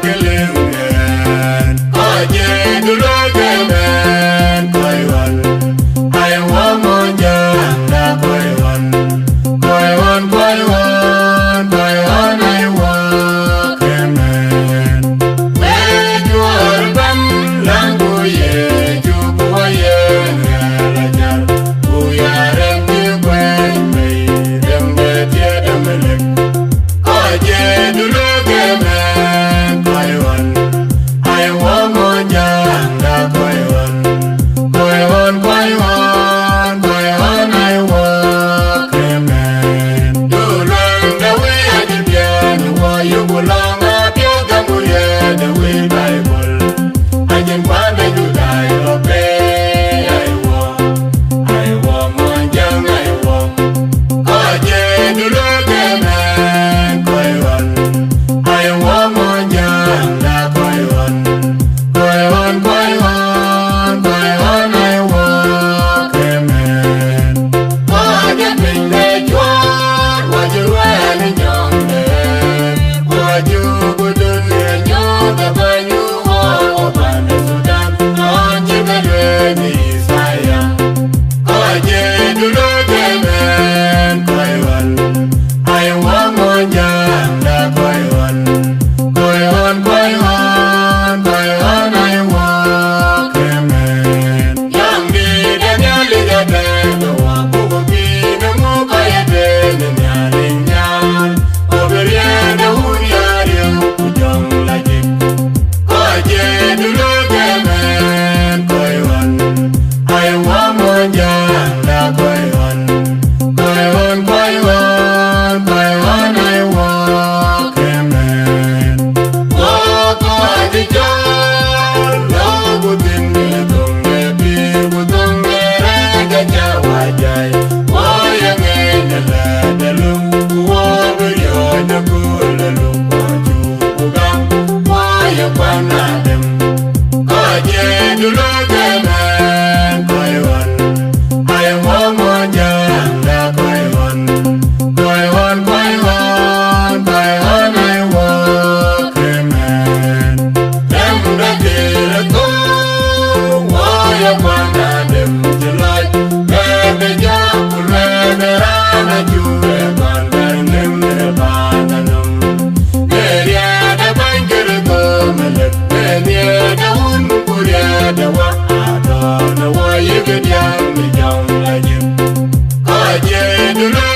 que lembro You. Gagné de